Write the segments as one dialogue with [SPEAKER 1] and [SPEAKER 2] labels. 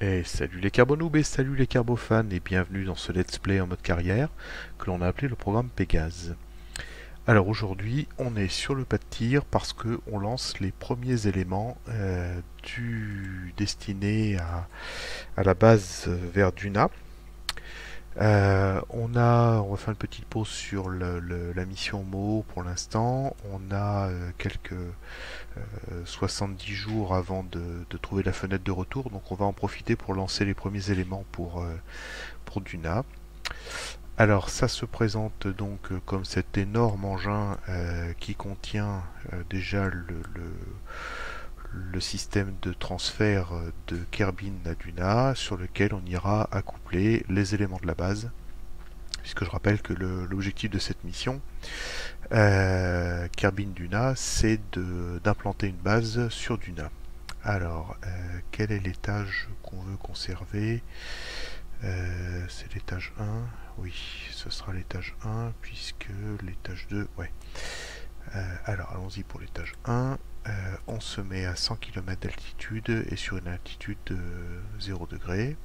[SPEAKER 1] Et salut les carbonoubes et salut les carbofans et bienvenue dans ce let's play en mode carrière que l'on a appelé le programme Pégase. Alors aujourd'hui on est sur le pas de tir parce que on lance les premiers éléments euh, du destiné à, à la base vers Duna. Euh, on a, on va faire une petite pause sur la mission Mo pour l'instant. On a euh, quelques 70 jours avant de, trouver la fenêtre de retour, donc on va en profiter pour lancer les premiers éléments pour, Duna. Alors ça se présente donc comme cet énorme engin euh, qui contient euh, déjà le, le, système de transfert de Kerbin à Duna sur lequel on ira accoupler les éléments de la base puisque je rappelle que l'objectif de cette mission euh, Kerbin Duna c'est d'implanter une base sur Duna. Alors euh, quel est l'étage qu'on veut conserver? Euh, c'est l'étage 1. Oui, ce sera l'étage 1 puisque l'étage 2, ouais. Alors allons-y pour l'étage 1. Euh, on se met à 100 km d'altitude et sur une altitude de 0 degré.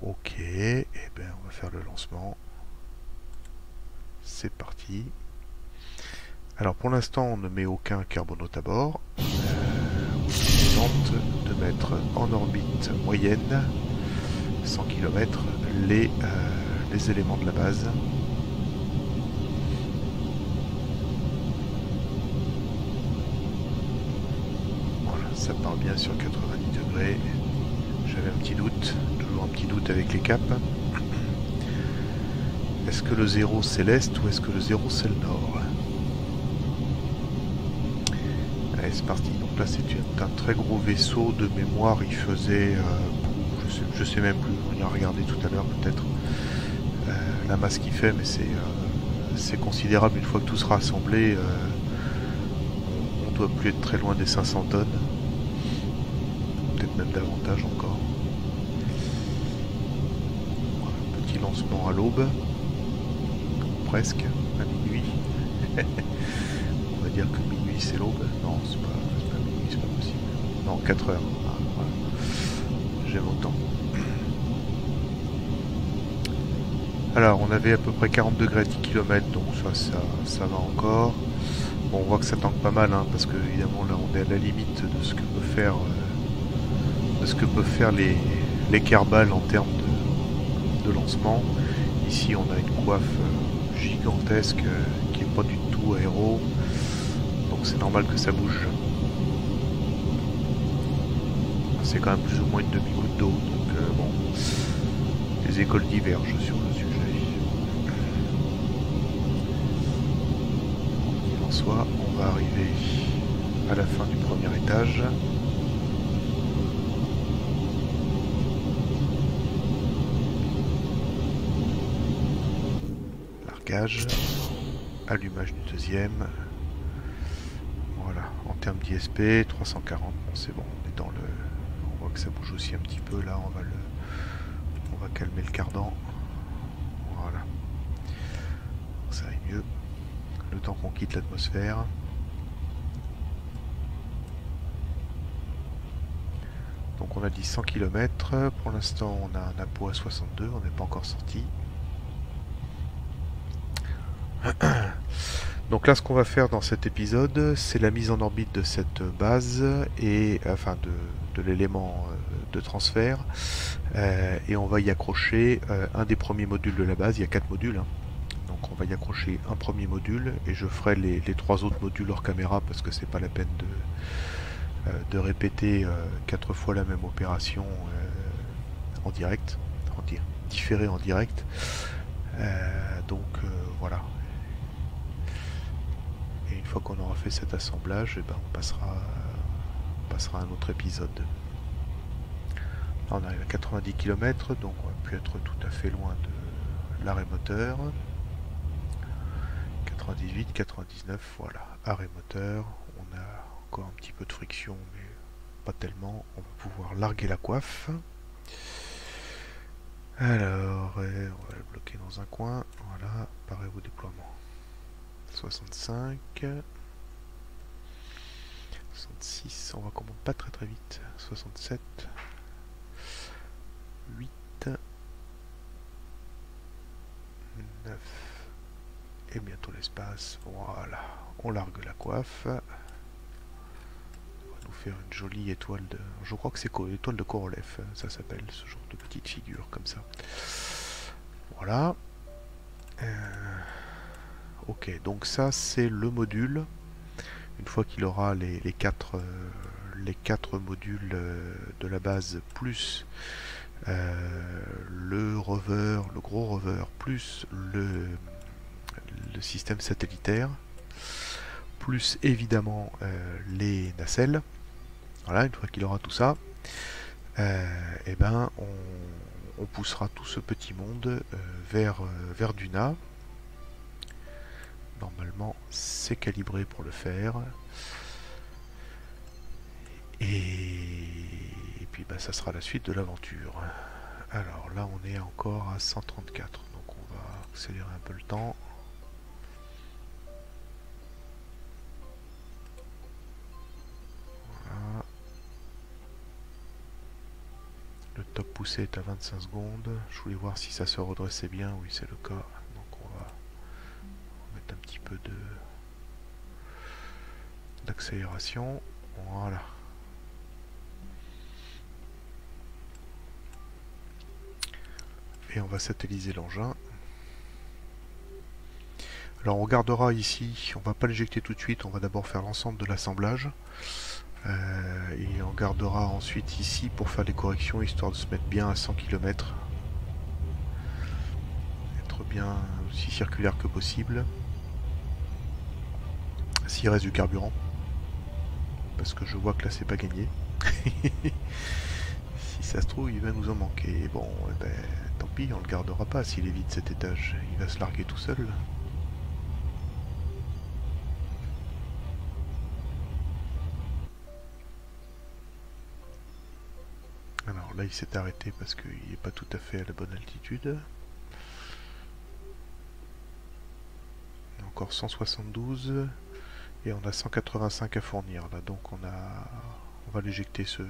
[SPEAKER 1] Ok, et eh bien on va faire le lancement. C'est parti. Alors pour l'instant on ne met aucun carbonote à bord. Euh, on de mettre en orbite moyenne 100 km euh, les éléments de la base. Voilà, ça part bien sur 90 degrés. J'avais un petit doute, toujours un petit doute avec les caps. Est-ce que le 0 c'est l'est ou est-ce que le 0 c'est le nord? Allez, c'est parti. Donc là, c'est un très gros vaisseau de mémoire. Il faisait euh, je sais, même plus, on y a regardé tout à l'heure peut-être euh, la masse qu'il fait, mais c'est euh, considérable une fois que tout sera assemblé. On, doit plus être très loin des 500 tonnes, davantage encore. petit lancement à l'aube, presque à minuit. on va dire que minuit c'est l'aube. Non, c'est pas, minuit, c'est pas possible. Non, 4 heures. Ah, J'aime autant. Alors, on avait à peu près 40 degrés à 10 km, donc ça, ça, va encore. Bon, on voit que ça tanque pas mal, hein, parce que évidemment là, on est à la limite de ce que peut faire, euh, ce que peuvent faire les, les en termes de, lancement. Ici, on a une coiffe euh, gigantesque euh, qui est pas du tout aéro, donc c'est normal que ça bouge. C'est quand même plus ou moins une demi-goutte d'eau, donc euh, bon, les écoles divergent sur le sujet. en soit, on va arriver à la fin du premier étage. Allumage du deuxième. Voilà, en termes d'ISP, 340, bon c'est bon, on est dans le. On voit que ça bouge aussi un petit peu là, on va le. On va calmer le cardan. Voilà. Ça aille mieux le temps qu'on quitte l'atmosphère. Donc on a dit 100 km, pour l'instant on a un apo à 62, on n'est pas encore sorti. Donc là ce qu'on va faire dans cet épisode, c'est la mise en orbite de cette base et enfin de, l'élément euh, de transfert euh, et on va y accrocher euh, un des premiers modules de la base, il y a quatre modules. Hein. Donc on va y accrocher un premier module et je ferai les, trois autres modules hors caméra parce que c'est pas la peine de, répéter quatre fois la même opération en direct, en différé en direct. donc voilà. Une fois qu'on aura fait cet assemblage, eh ben on passera, passera à un autre épisode. Là on arrive à 90 km, donc on va plus être tout à fait loin de l'arrêt moteur. 98, 99, voilà, arrêt moteur, on a encore un petit peu de friction, mais pas tellement, on va pouvoir larguer la coiffe. Alors, on va le bloquer dans un coin, voilà, pareil au déploiement. 65. 66, on va qu'on pas très très vite. 67. 8. 9. Et bientôt l'espace. Voilà. On largue la coiffe. On va nous faire une jolie étoile de... Je crois que c'est étoile de Korolev, ça s'appelle, ce genre de petite figure comme ça. Voilà. Euh, ok, donc ça c'est le module. Une fois qu'il aura les, quatre, euh, les quatre modules euh, de la base plus le rover, le gros rover, plus le, système satellitaire, plus évidemment les nacelles. Voilà, une fois qu'il aura tout ça, eh ben on, on poussera tout ce petit monde euh, vers, euh, vers Duna. C'est calibré pour le faire. Et, puis bah, ça sera la suite de l'aventure. Alors là, on est encore à 134. Donc on va accélérer un peu le temps. Le top poussé est à 25 secondes. Je voulais voir si ça se redressait bien. Oui, c'est le cas. Donc on va mettre un petit de d'accélération. Voilà. Et on va satelliser l'engin. Alors on regardera ici, on va pas l'éjecter tout de suite, on va d'abord faire l'ensemble de l'assemblage. Euh, et on gardera ensuite ici pour faire les corrections, histoire de se mettre bien à 100 km. Être bien aussi circulaire que possible. S'il reste du carburant. Parce que je vois que là c'est pas gagné. si ça se trouve il va nous en manquer. Bon, eh ben, tant pis, on le gardera pas s'il est vide cet étage. Il va se larguer tout seul. là il s'est arrêté parce qu'il n'est pas tout à fait à la bonne altitude. Encore 172 et on a 185 à fournir là donc on a on va l'éjecter ce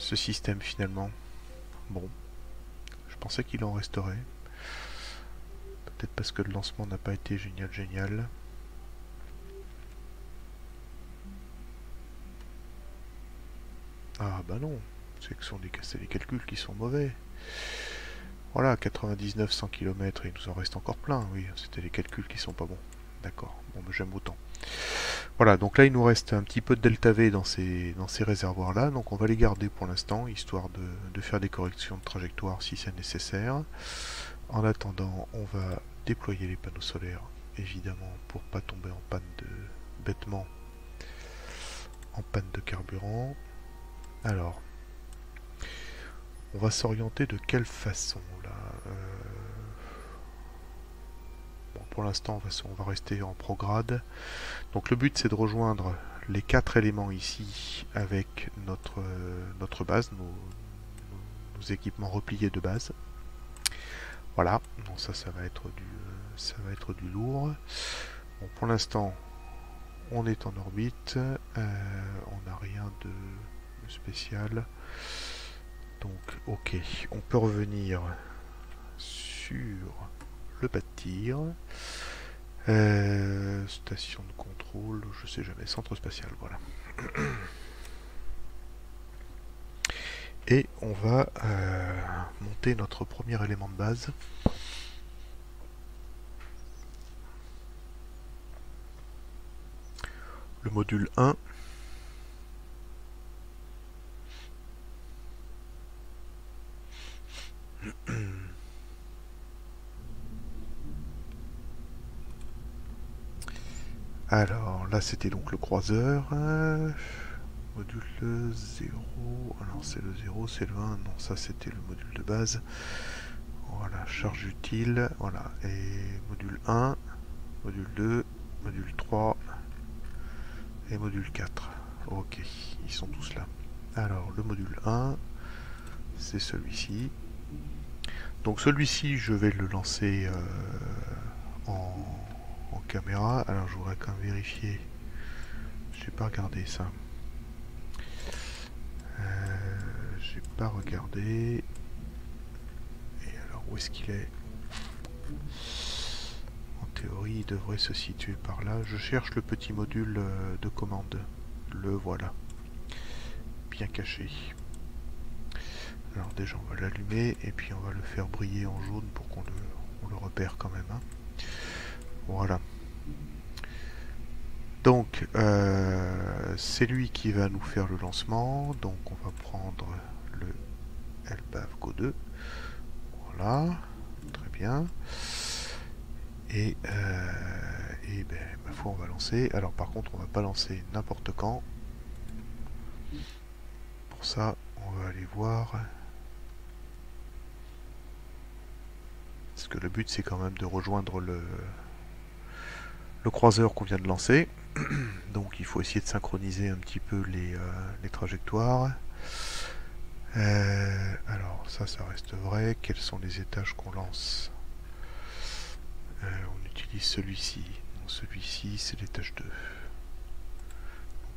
[SPEAKER 1] ce système finalement. Bon, je pensais qu'il en resterait. Peut-être parce que le lancement n'a pas été génial génial. Ah bah non, c'est que sont des, les calculs qui sont mauvais. Voilà, 99, 100 km, il nous en reste encore plein, oui, c'était les calculs qui sont pas bons. D'accord, bon, mais j'aime autant. Voilà, donc là il nous reste un petit peu de delta V dans ces, réservoirs-là, donc on va les garder pour l'instant, histoire de, faire des corrections de trajectoire si c'est nécessaire. En attendant, on va déployer les panneaux solaires, évidemment, pour pas tomber en panne de bêtement en panne de carburant. Alors, on va s'orienter de quelle façon là euh, Pour l'instant, on va, rester en prograde. Donc le but, c'est de rejoindre les quatre éléments ici avec notre, notre base, nos, équipements repliés de base. Voilà, ça, ça va être du, ça va être du lourd. Bon, pour l'instant, on est en orbite, euh, on n'a rien de spécial. Donc, ok, on peut revenir sur le pas. Euh, station de contrôle, je sais jamais, centre spatial, voilà. Et on va euh, monter notre premier élément de base. Le module 1 Alors là c'était donc le croiseur. module 0. Alors c'est le 0, c'est le 1. Non, ça c'était le module de base. Voilà, charge utile. Voilà. Et module 1, module 2, module 3 et module 4. Ok, ils sont tous là. Alors le module 1, c'est celui-ci. Donc celui-ci, je vais le lancer euh, en caméra. Alors je voudrais quand même vérifier. J'ai pas regardé ça. Euh, J'ai pas regardé. Et alors où est-ce qu'il est, En théorie, il devrait se situer par là. Je cherche le petit module euh, de commande. Le voilà. Bien caché. Alors déjà, on va l'allumer et puis on va le faire briller en jaune pour qu'on le, repère quand même. Hein. Voilà. Donc, euh, c'est lui qui va nous faire le lancement. Donc, on va prendre le LBAV 2. Voilà, très bien. Et, euh, et ben, ma foi, on va lancer. Alors, par contre, on va pas lancer n'importe quand. Pour ça, on va aller voir. Parce que le but, c'est quand même de rejoindre le, le croiseur qu'on vient de lancer. Donc il faut essayer de synchroniser un petit peu les, euh, trajectoires. Euh, alors ça, ça reste vrai. Quels sont les étages qu'on lance euh, On utilise celui-ci. Celui-ci, c'est l'étage 2. Donc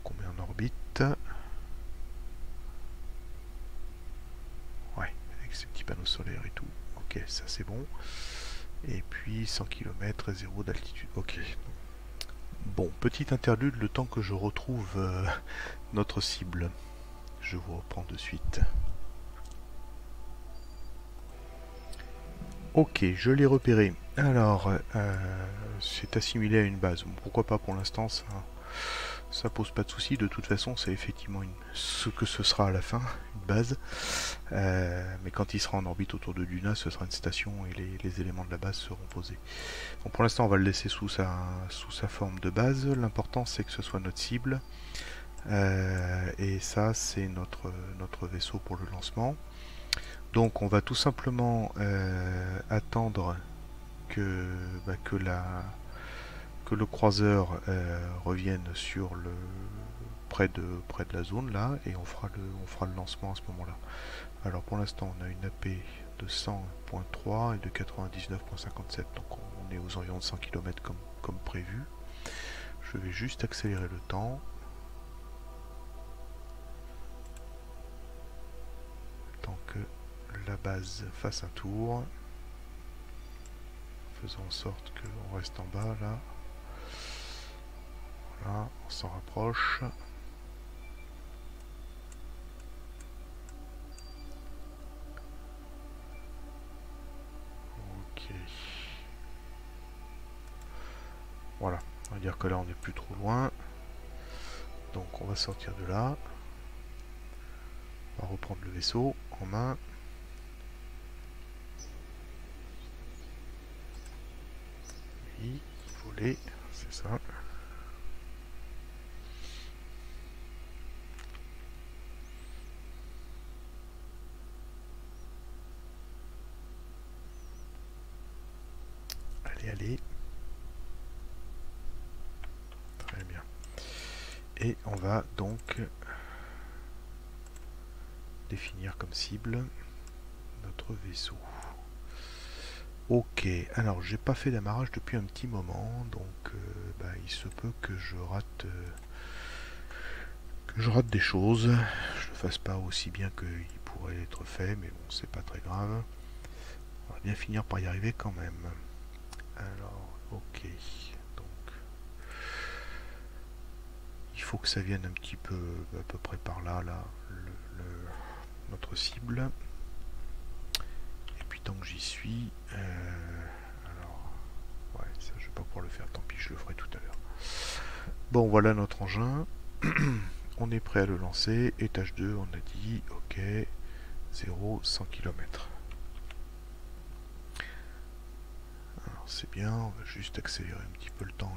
[SPEAKER 1] on met en orbite. Ouais, avec ces petits panneaux solaires et tout. Ok, ça c'est bon. Et puis 100 km et 0 d'altitude. Ok, Bon, petit interlude, le temps que je retrouve euh, notre cible. Je vous reprends de suite. Ok, je l'ai repéré. Alors, euh, c'est assimilé à une base. pourquoi pas pour l'instant, ça, ça pose pas de souci. De toute façon, c'est effectivement ce que ce sera à la fin, une base. Euh, mais quand il sera en orbite autour de Luna, ce sera une station et les, éléments de la base seront posés. pour l'instant, on va le laisser sous sa, sous sa forme de base. L'important, c'est que ce soit notre cible. Euh, et ça, c'est notre, notre vaisseau pour le lancement. Donc, on va tout simplement euh, attendre que, bah, que la le croiseur euh, revienne sur le près de près de la zone là et on fera le on fera le lancement à ce moment là alors pour l'instant on a une AP de 100.3 et de 99.57 donc on est aux environs de 100 km comme, comme prévu. Je vais juste accélérer le temps. Tant que la base fasse un tour faisant en sorte qu'on reste en bas là on s'en rapproche. Ok. Voilà, on va dire que là on n'est plus trop loin. Donc on va sortir de là. On va reprendre le vaisseau en main. Oui, voler, c'est ça. Aller. Très bien. Et on va donc définir comme cible notre vaisseau. Ok, alors j'ai pas fait d'amarrage depuis un petit moment, donc euh, bah, il se peut que je rate que je rate des choses. Je ne fasse pas aussi bien qu'il pourrait être fait, mais bon, c'est pas très grave. On va bien finir par y arriver quand même. Alors, ok. Donc, il faut que ça vienne un petit peu, à peu près par là, là, notre cible. Et puis tant que j'y suis, euh, alors, ouais, ça je vais pas pouvoir le faire, tant pis, je le ferai tout à l'heure. Bon, voilà notre engin. on est prêt à le lancer. Étage 2, on a dit, ok, 0, 100 km. C'est bien, on va juste accélérer un petit peu le temps,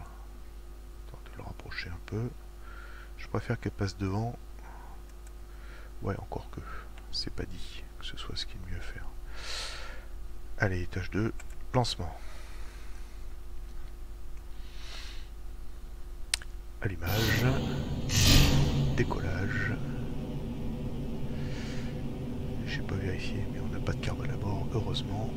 [SPEAKER 1] de le rapprocher un peu. Je préfère qu'elle passe devant. Ouais, encore que, c'est pas dit que ce soit ce qui est mieux à faire. Allez, étage 2, lancement. Allumage, décollage. J'ai pas vérifié, mais on n'a pas de carbone à bord, heureusement.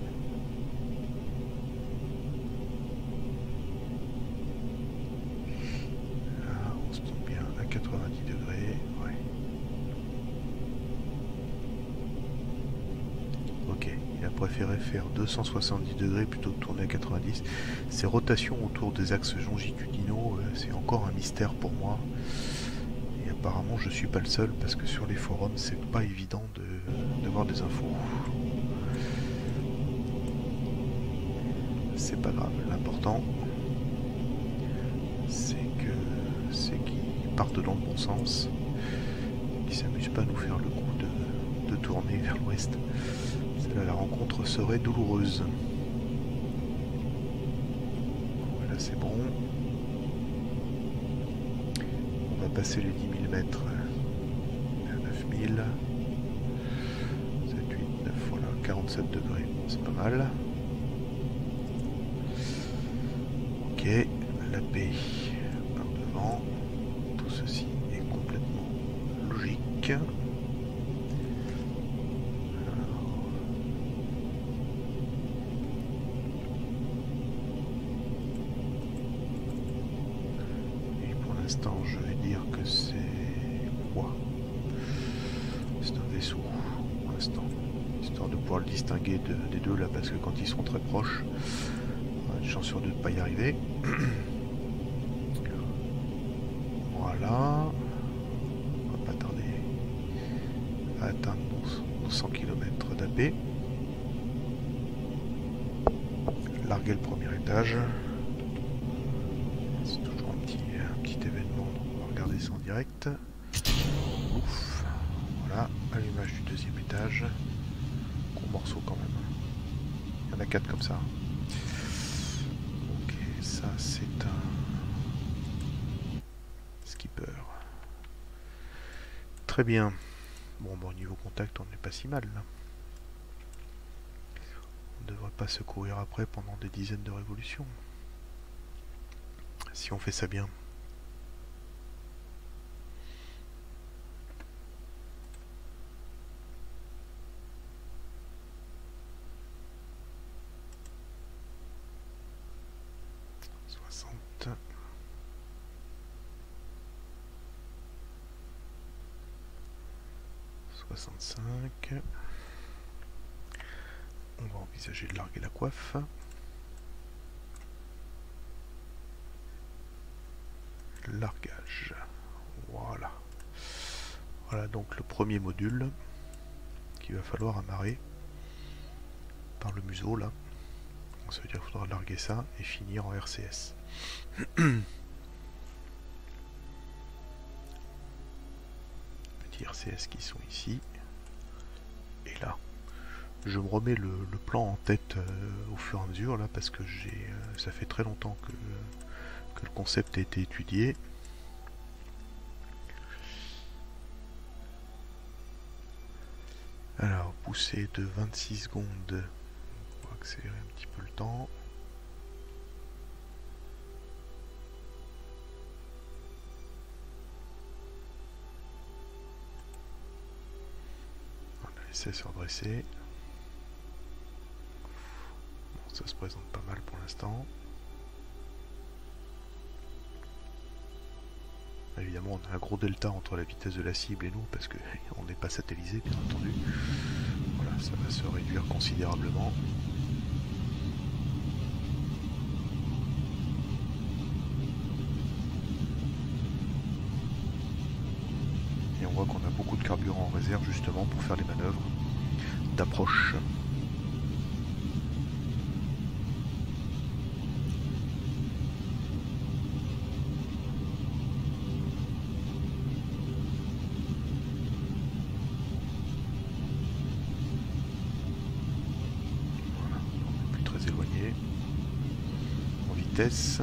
[SPEAKER 1] 170 degrés plutôt que tourner à 90. Ces rotations autour des axes longitudinaux, euh, c'est encore un mystère pour moi. Et apparemment, je suis pas le seul parce que sur les forums, c'est pas évident d'avoir de, de des infos. C'est pas grave, l'important c'est que c'est qu'ils partent dans le bon sens, qu'ils s'amusent pas à nous faire le vers l'ouest la rencontre serait douloureuse. Voilà, c'est bon. On va passer les 10 000 mètres à 9000. 7, 8, 9, voilà, 47 degrés, c'est pas mal. Ok, la paix je vais dire que c'est quoi C'est un vaisseau pour l'instant. Histoire de pouvoir le distinguer des deux là, parce que quand ils seront très proches, on a une chance sur deux de ne pas y arriver. voilà. On va pas tarder à atteindre nos 100 km d'AP. Larguer le premier étage. Direct. Ouf. Voilà, allumage du deuxième étage. Gros morceau quand même. Il y en a quatre comme ça. Ok, ça c'est un skipper. Très bien. Bon, bon, niveau contact, on n'est pas si mal. On ne devrait pas se courir après pendant des dizaines de révolutions. Si on fait ça bien. On va envisager de larguer la coiffe. Largage. Voilà. Voilà donc le premier module qu'il va falloir amarrer par le museau là. ça veut dire qu'il faudra larguer ça et finir en RCS. Petits RCS qui sont ici et là. Je me remets le, plan en tête euh, au fur et à mesure là parce que j'ai euh, ça fait très longtemps que, le concept a été étudié. Alors, pousser de 26 secondes. On va accélérer un petit peu le temps. c'est se redresser. ça se présente pas mal pour l'instant. Évidemment, on a un gros delta entre la vitesse de la cible et nous, parce qu'on n'est pas satellisé, bien entendu. Voilà, ça va se réduire considérablement. qu'on a beaucoup de carburant en réserve justement pour faire les manœuvres d'approche. Voilà, plus très éloigné. En vitesse.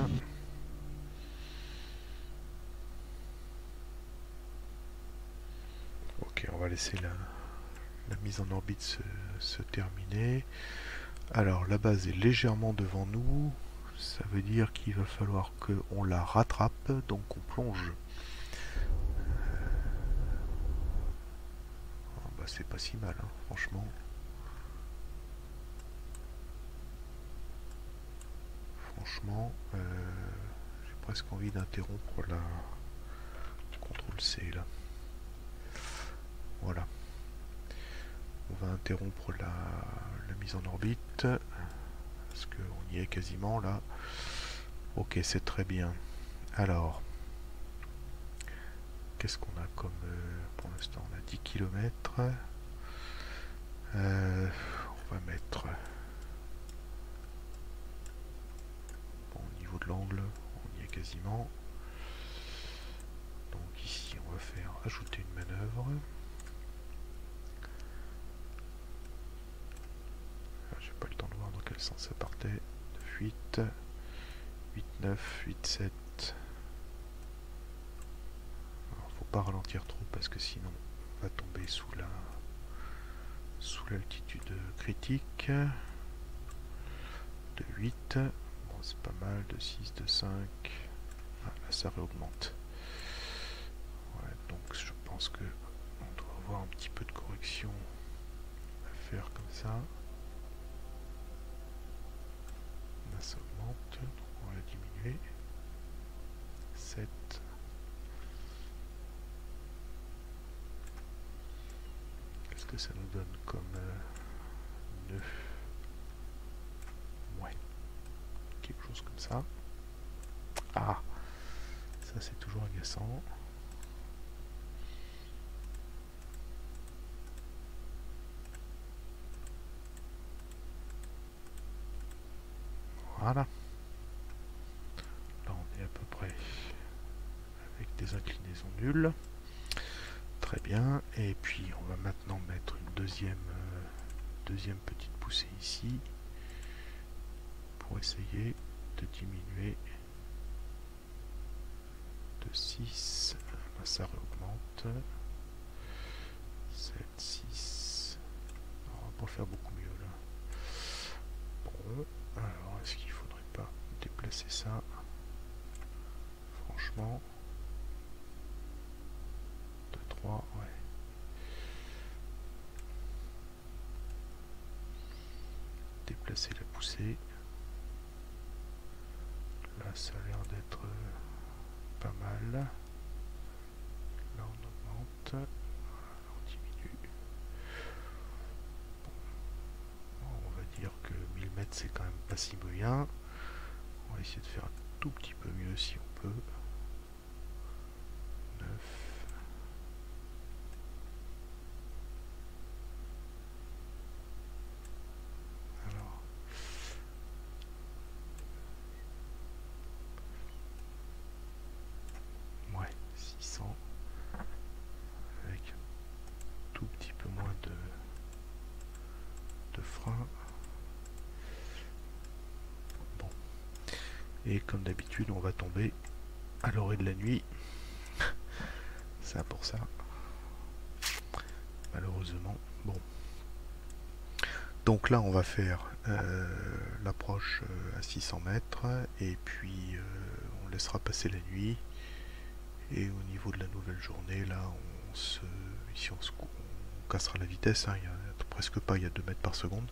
[SPEAKER 1] laisser la, mise en orbite se, terminer. Alors la base est légèrement devant nous, ça veut dire qu'il va falloir qu'on la rattrape, donc on plonge. Ah, bah, c'est pas si mal, hein, franchement. Franchement, euh, j'ai presque envie d'interrompre la contrôle C là. Voilà. On va interrompre mise en orbite. Parce qu'on y est quasiment là. Ok, c'est très bien. Alors, qu'est-ce qu'on a comme... Euh, pour l'instant, on a 10 km. Euh, on va mettre... Bon, au de l'angle, on y est quasiment. Donc ici, on va faire ajouter une manœuvre. Ah, j'ai pas le temps de voir dans quel sens ça partait. 9, 8, 8, 9, 8, 7. Alors, faut pas ralentir trop parce que sinon on va tomber sous la sous l'altitude critique. De 8. C'est pas mal. De 6, de 5. Ah, là, ça réaugmente. Ouais, donc je pense que on doit avoir un petit peu de correction à faire comme ça. Là, ça augmente. Donc on va la diminuer. 7. Qu'est-ce que ça nous donne comme euh, 9 Ouais. Quelque comme ça. Ah Ça c'est toujours agaçant. Voilà. Là on est à peu près avec des inclinaisons nulles. Très bien. Et puis on va maintenant mettre une deuxième, euh, deuxième petite poussée ici pour essayer de diminuer de 6. Là, ça réaugmente. 7, 6. On va pas faire beaucoup mieux là. Bon, alors est-ce qu'il faudrait pas déplacer ça? Franchement. 2, 3, ouais. Déplacer la poussée. Ça a l'air d'être euh, pas mal. Là, on augmente. On diminue. On va dire que 1000 mètres, c'est quand même pas si moyen. On va essayer de faire un tout petit peu mieux si on peut. 9. Alors. Ouais, 600. Avec un tout petit peu moins de, de frein. Bon. Et comme d'habitude, on va tomber à l'orée de la nuit. Ça pour ça. Malheureusement. Bon. Donc là, on va faire euh, l'approche euh, à 600 mètres et puis euh, on laissera passer la nuit. Et au niveau de la nouvelle journée, là, on se, ici on, se, on cassera la vitesse. Hein, il y a presque pas, il y a 2 mètres par seconde.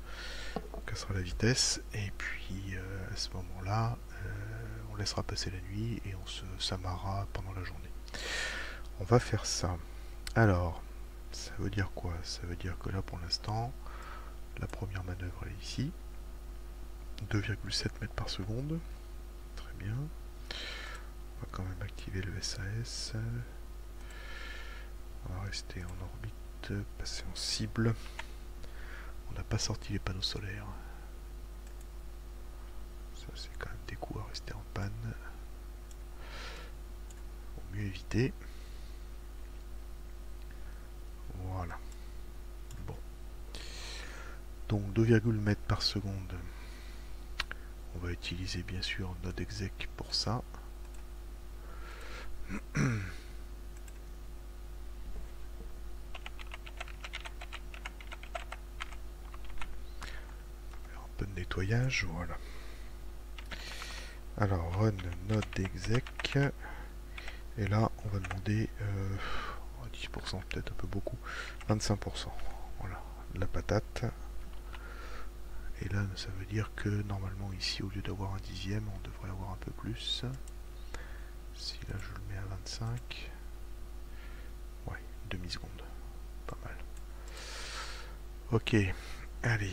[SPEAKER 1] On cassera la vitesse et puis à ce moment-là, on laissera passer la nuit et on se s'amarra pendant la journée. On va faire ça. Alors, ça veut dire quoi? Ça veut dire que là, pour l'instant, la première manœuvre est ici. 2,7 mètres par seconde. Très bien. On va quand même activer le SAS. On va rester en orbite, passer en cible. On n'a pas sorti les panneaux solaires. Ça, c'est quand même des coups à rester en panne. Vaut mieux éviter. Voilà. Bon. Donc 2,1 mètres par seconde. On va utiliser bien sûr Node exec pour ça. Un peu de nettoyage, voilà. Alors run node exec. Et là on va demander euh, 10% peut-être un peu beaucoup. 25%. Voilà, la patate. Et là, ça veut dire que normalement ici, au lieu d'avoir un dixième, on devrait avoir un peu plus. Si là je le mets à 25, ouais, demi-seconde, pas mal. Ok, allez,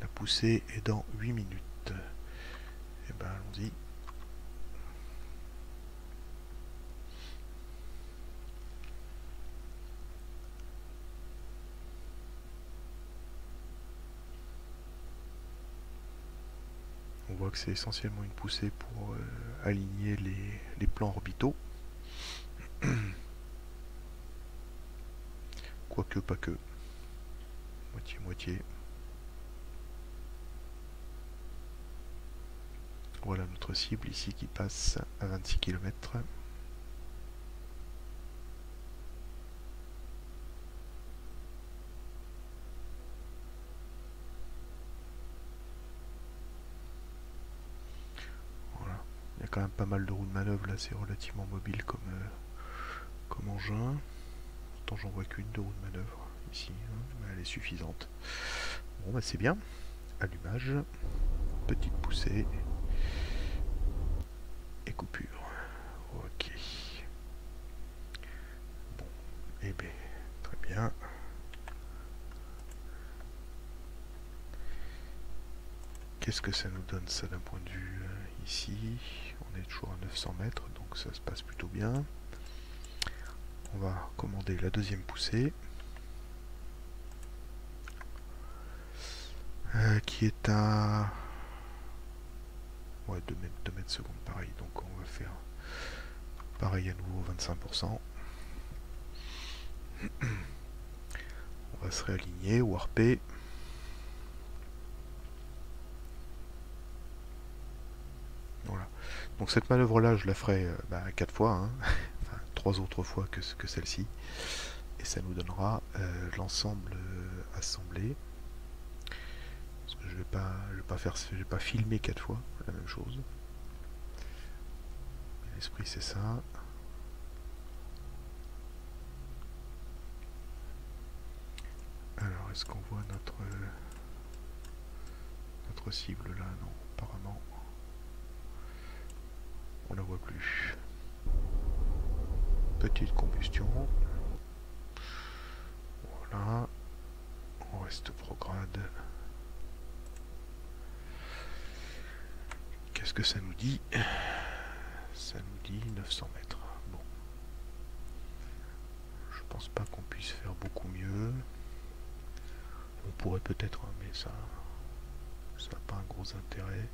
[SPEAKER 1] la poussée est dans 8 minutes. Et ben allons-y. Que c'est essentiellement une poussée pour euh, aligner les, les plans orbitaux. Quoique pas que. Moitié-moitié. Voilà notre cible ici qui passe à 26 km. Voilà. Il y a quand même pas mal de roues de manœuvre là, c'est relativement mobile comme, euh, comme engin. Pourtant j'en vois qu'une de roues de manœuvre ici, hein, mais elle est suffisante. Bon bah c'est bien. Allumage, petite poussée et coupure. Ok. Bon, et eh bien, très bien. Qu'est-ce que ça nous donne ça d'un point de vue euh, ici? On est toujours à 900 mètres, donc ça se passe plutôt bien. On va commander la deuxième poussée. Euh, qui est à ouais, 2 mètres, 2 mètres secondes pareil donc on va faire pareil à nouveau 25% on va se réaligner warper voilà donc cette manœuvre là je la ferai euh, bah, 4 fois hein. enfin 3 autres fois que, que celle-ci et ça nous donnera euh, l'ensemble euh, assemblé vais pas, je vais pas faire, je vais pas filmer quatre fois la même chose. L'esprit c'est ça. Alors est-ce qu'on voit notre notre cible là? Non, apparemment on la voit plus. Petite combustion. Voilà. On reste prograde. Qu'est-ce que ça nous dit? Ça nous dit 900 mètres. Bon. Je pense pas qu'on puisse faire beaucoup mieux. On pourrait peut-être, hein, mais ça ça n'a pas un gros intérêt.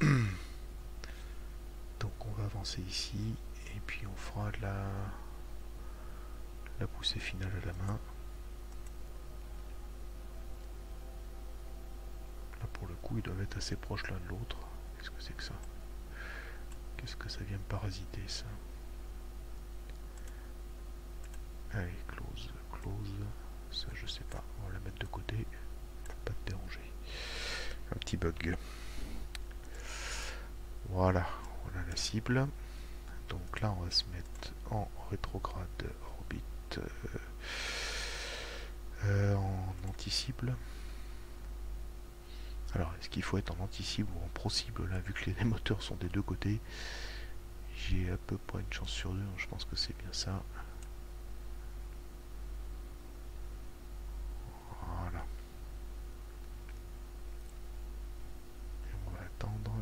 [SPEAKER 1] Avancer ici et puis on fera la, la poussée finale à la main. Là pour le coup ils doivent être assez proches l'un de l'autre. Qu'est-ce que c'est que ça? Qu'est-ce que ça vient me parasiter ça? Allez, close, close. Ça je sais pas. On va la mettre de côté. Pas te déranger. Un petit bug. Voilà, la cible. Donc là on va se mettre en rétrograde orbite euh, euh, en anti-cible. Alors, est-ce qu'il faut être en anti-cible ou en pro-cible là, vu que les, moteurs sont des deux côtés? J'ai à peu près une chance sur deux, hein, je pense que c'est bien ça. Voilà. Et on va attendre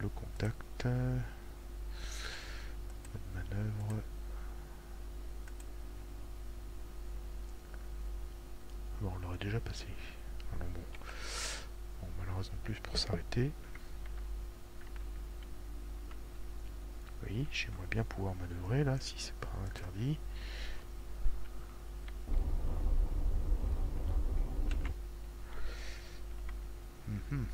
[SPEAKER 1] le contact. Manœuvre. on l'aurait déjà passé. Alors bon. bon malheureusement plus pour s'arrêter. Oui, j'aimerais bien pouvoir manœuvrer là, si c'est pas interdit. Mhm.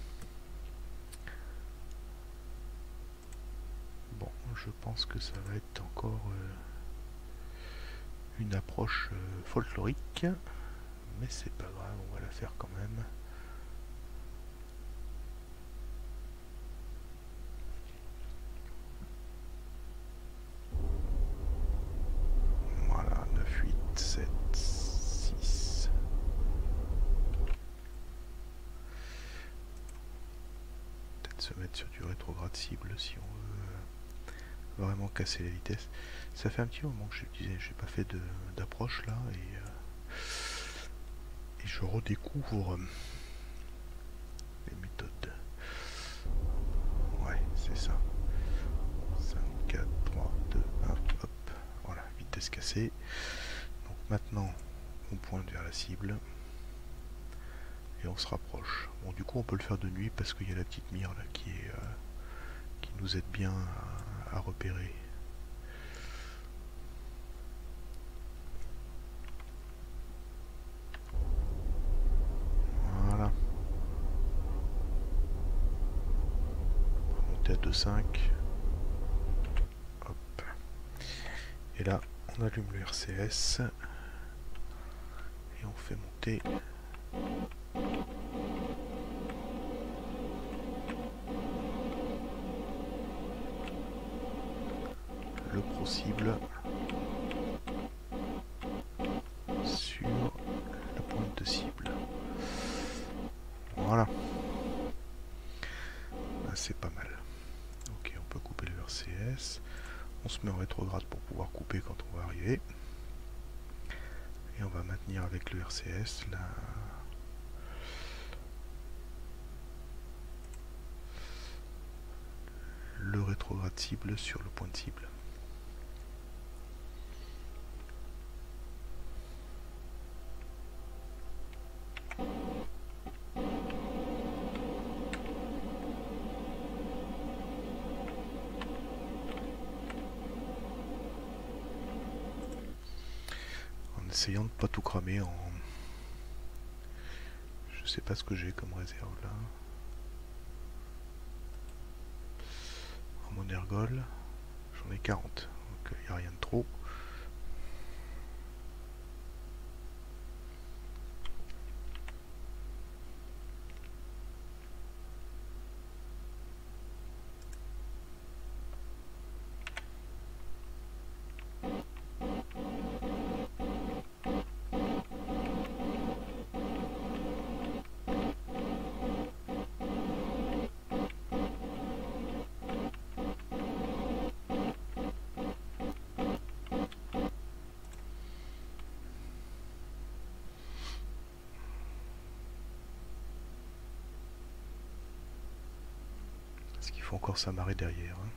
[SPEAKER 1] Bon, je pense que ça va être encore euh, une approche euh, folklorique mais c'est pas grave, on va la faire quand même. Voilà, 9, 8, 7, 6. Peut-être se mettre sur du rétrograde cible si on veut euh, la vitesse. Ça fait un petit moment que je disais, j'ai pas fait d'approche là et euh, je redécouvre les méthodes. Ouais, c'est ça. 5, 4, 3, 2, 1, hop. Voilà, vitesse cassée. Donc maintenant, on pointe vers la cible. Et on se rapproche. Bon, du coup, on peut le faire de nuit parce qu'il y a la petite mire là qui est... Euh, qui nous aide bien à repérer. de 5. Hop. Et là, on allume le RCS. Et on fait monter le pro cible sur la pointe de cible. Voilà. C'est pas mal. On se met en rétrograde pour pouvoir couper quand on va arriver. Et on va maintenir avec le Le rétrograde cible sur le point de cible. essayant de pas tout cramer en... Je sais pas ce que j'ai comme réserve là. En mon ergol, j'en ai 40, qu'il faut encore s'amarrer derrière. Hein.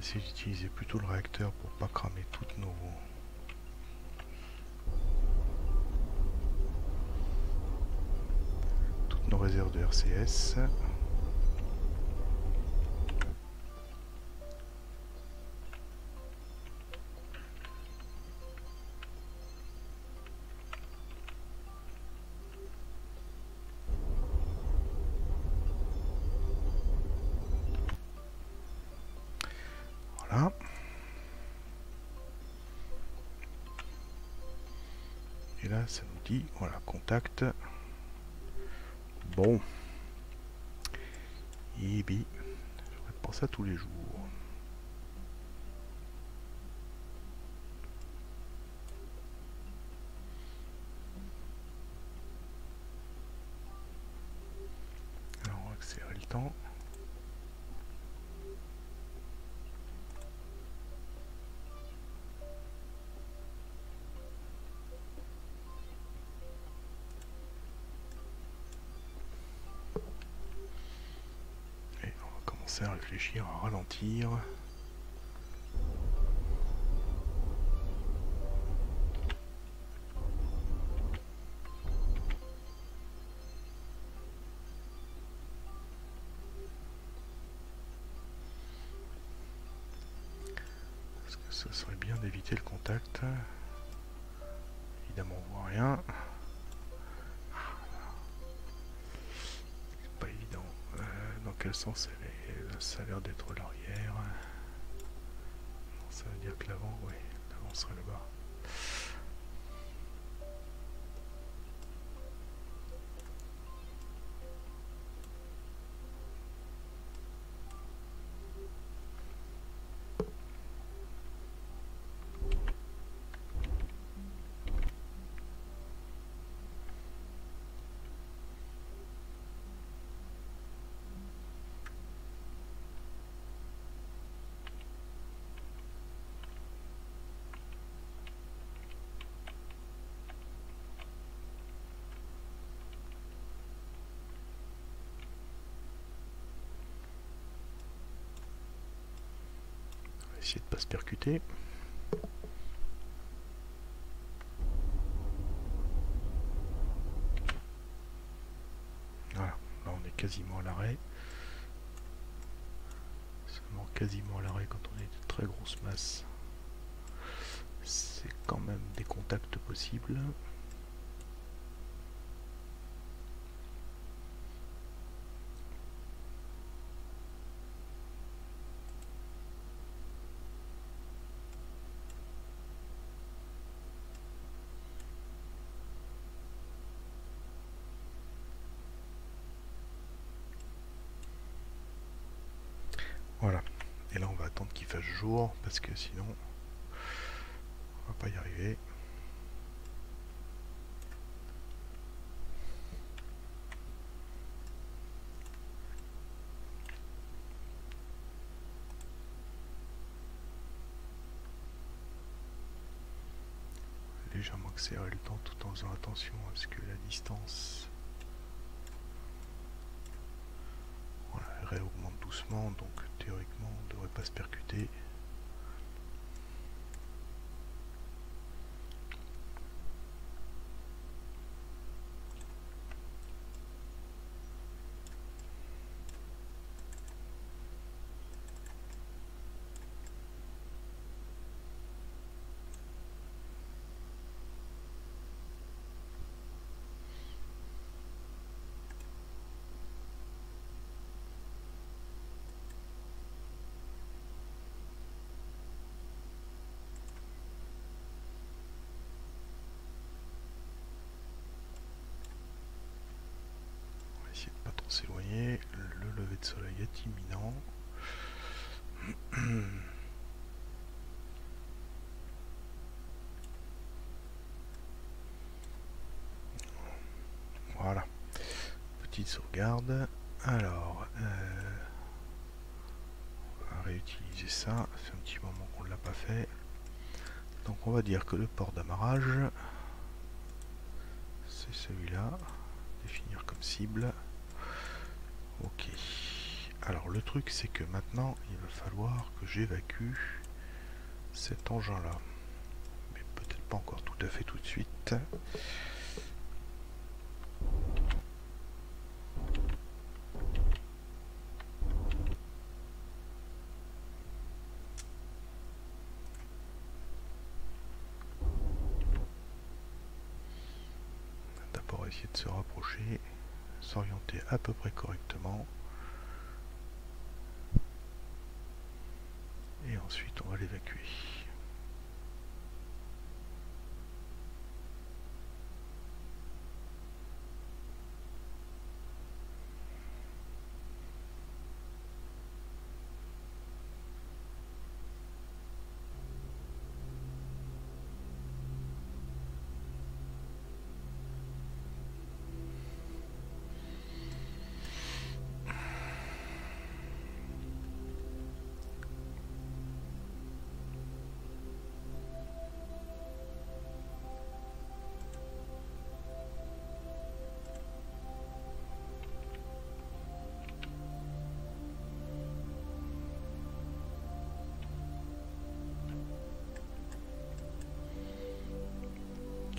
[SPEAKER 1] Essayer d'utiliser plutôt le réacteur pour pas cramer toutes nos toutes nos réserves de RCS. Voilà, contact. Bon. Et bien, j'aurais pensé à tous les jours. Alors, on va accélérer le temps. À réfléchir, à ralentir. Parce que ce serait bien d'éviter le contact? Évidemment, on voit rien. C'est pas évident. Euh, dans quel sens elle est? Ça a l'air d'être l'arrière. Ça veut dire que l'avant, oui, l'avant serait là-bas. Essayer de pas se percuter. Voilà, là on est quasiment à l'arrêt. Seulement quasiment à l'arrêt quand on est de très grosses masses. C'est quand même des contacts possibles. Voilà. Et là, on va attendre parce que sinon, on va pas y arriver. Légèrement accélérer le temps tout en faisant attention à ce que la distance voilà, réaugmente doucement, donc théoriquement on ne devrait pas se percuter. S'éloigner. Le lever de soleil est imminent. Voilà. Petite sauvegarde. Alors, euh, on va réutiliser ça. Fait un petit moment qu'on ne l'a pas fait. Donc on va dire que le port d'amarrage, c'est celui-là. Définir comme cible. Ok. Alors le truc c'est que maintenant il va falloir que j'évacue cet engin là. Mais peut-être pas encore tout à fait tout de suite.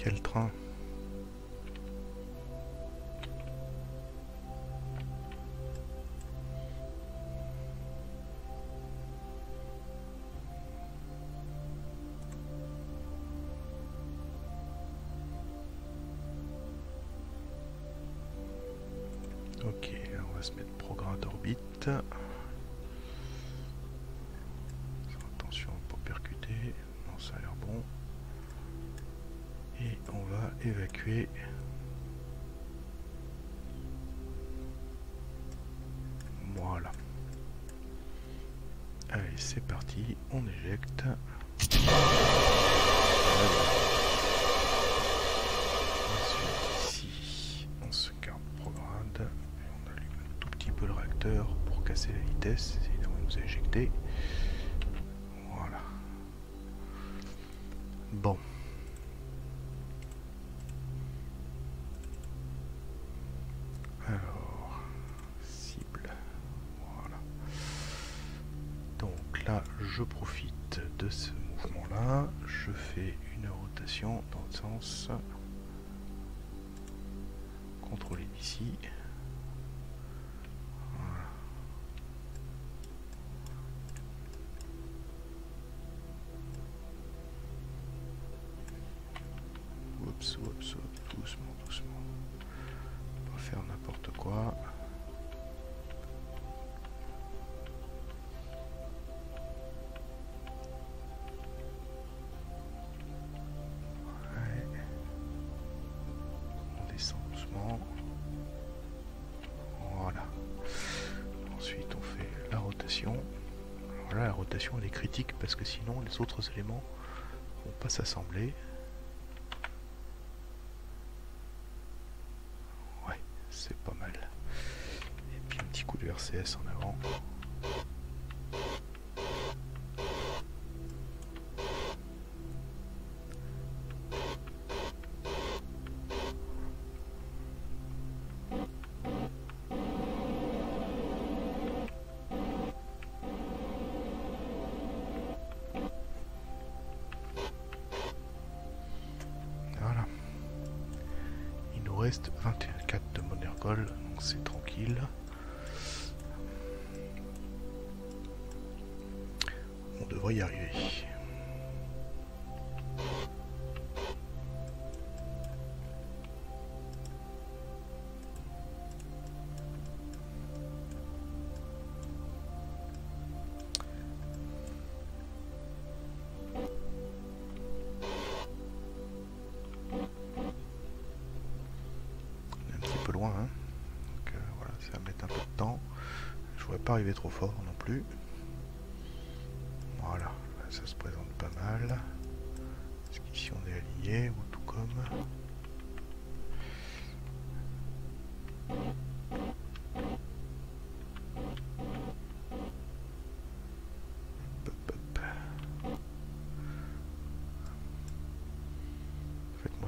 [SPEAKER 1] Quel train c'est parti. On éjecte. Ensuite, ici, on se garde programme. On allume un tout petit peu le réacteur pour casser la vitesse. Il nous a. Oups, oups, doucement, doucement. Pas faire n'importe quoi. On descend doucement. Voilà. Ensuite, on fait la rotation. Alors là, la rotation elle est critique parce que sinon les autres éléments vont pas s'assembler. Ouais, c'est pas mal. Et puis un RCS en avant. Voilà. Il nous reste 21,4 de Monergol, donc c'est tranquille. Voudrais pas arriver trop fort non plus.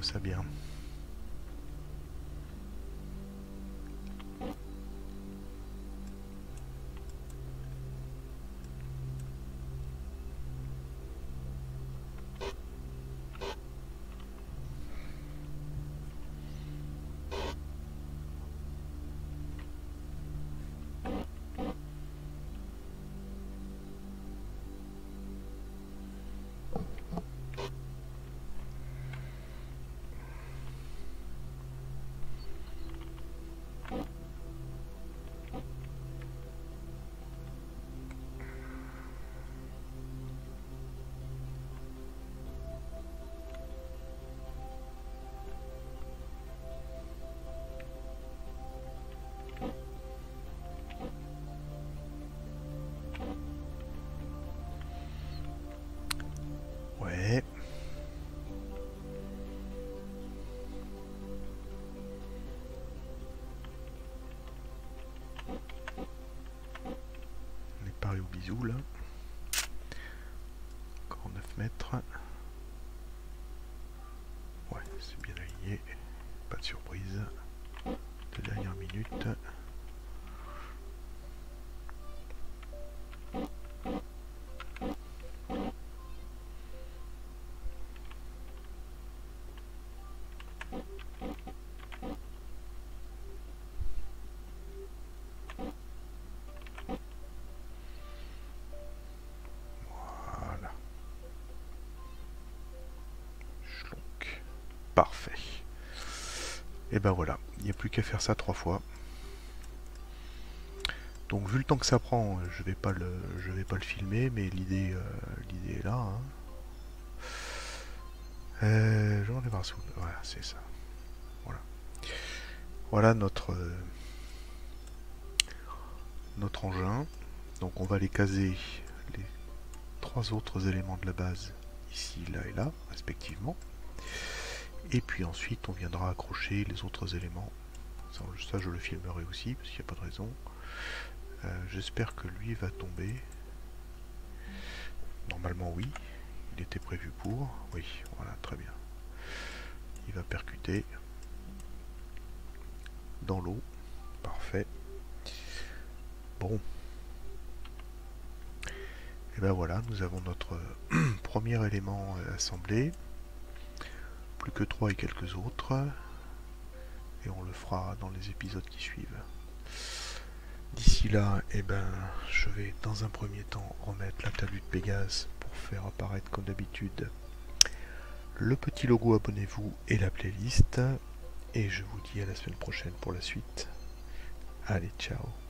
[SPEAKER 1] Ça bien. Est paré au bisou là. Encore 9 mètres. Ouais, c'est bien aligné. Pas de surprise. Et ben voilà, il n'y a plus qu'à faire ça trois fois. Donc vu le temps que ça prend, je vais vais pas le filmer, mais l'idée, euh, est là. Hein. Euh, J'en ai marre Voilà, c'est ça. Voilà. Voilà notre euh, notre engin. Donc on va les caser les trois autres éléments de la base ici, là et là, respectivement. Et puis ensuite on viendra accrocher les autres éléments. Ça, je le filmerai aussi parce qu'il n'y a pas de raison. Euh, j'espère que lui va tomber. Normalement oui. Il était prévu pour. Oui, voilà, très bien. Il va percuter dans l'eau. Parfait. Bon. Et ben voilà, nous avons notre premier élément euh, assemblé. Plus que trois et quelques autres. Et on le fera dans les épisodes qui suivent. D'ici là, eh ben, je vais dans un premier temps remettre la talus de Pégase pour faire apparaître comme d'habitude le petit logo abonnez-vous et la playlist. Et je vous dis à la semaine prochaine pour la suite. Allez, ciao